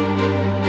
Música